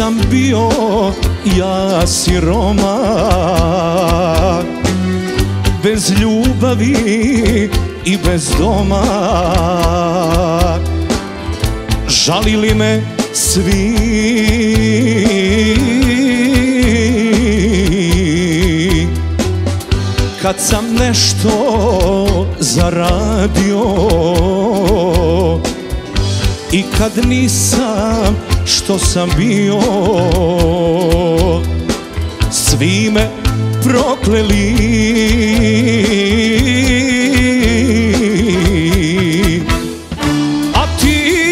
Sam bio ja siromak Bez ljubavi i bez doma. Žalili me svi. Kad sam nešto zaradio I kad nisam što sam bio? Svi me prokleli. A ti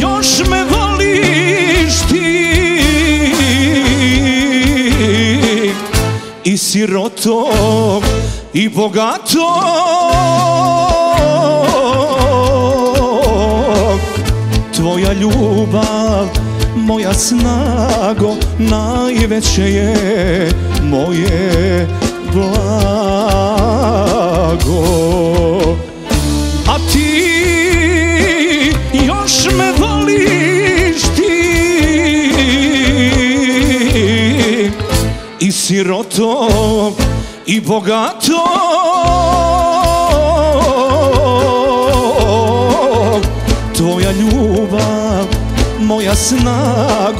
još me voliš ti. I sirotom i bogatom moja snago Najveće je moje blago. A ti još me voliš ti. I sirotom i bogatom Tvoja ljubav, moja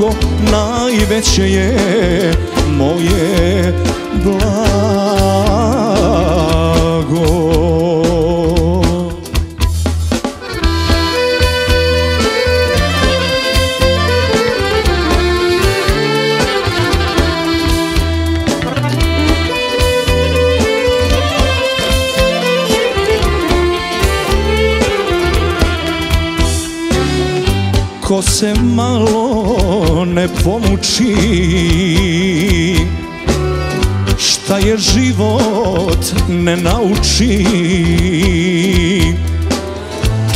snago Najveće je moje blago. Ko se malo ne pomuči. Šta je život ne nauči?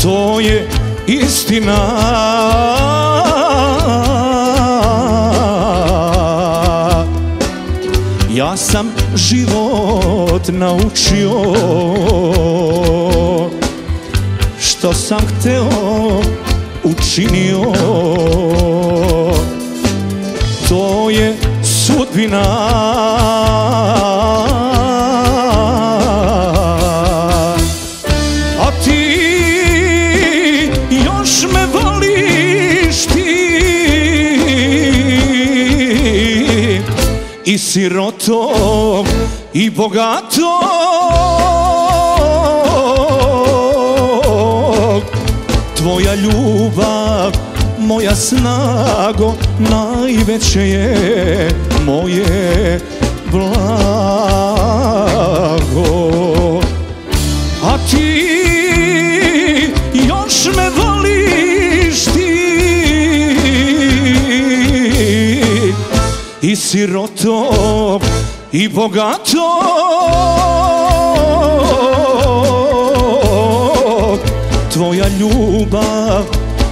To je istina. Ja sam život naučio. Što sam hteo učinio sudbina A ti još me voliš ti. I sirotom i bogatom. Tvoja ljubav, moja snago Najveće je moje blago. A ti još me voliš ti. I sirotom i bogatom Tvoja ljubav,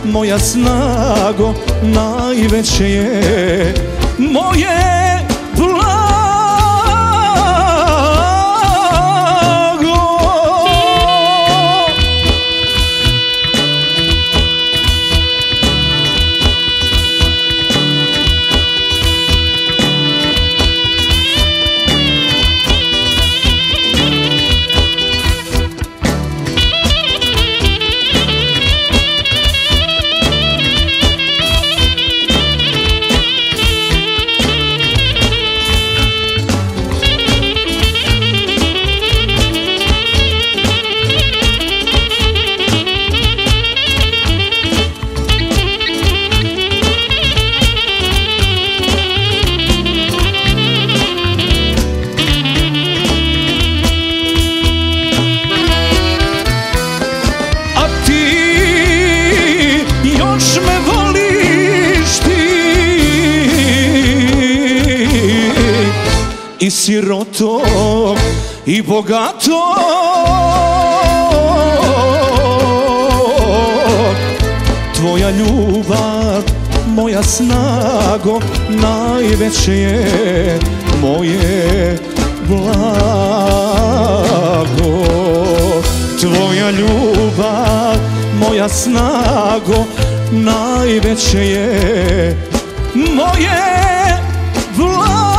moja snago Najveće je moje blago I sirotom i bogatom. Tvoja ljubav, moja snago Najveće je moje blago. Tvoja ljubav, moja snago najveće je moje vlade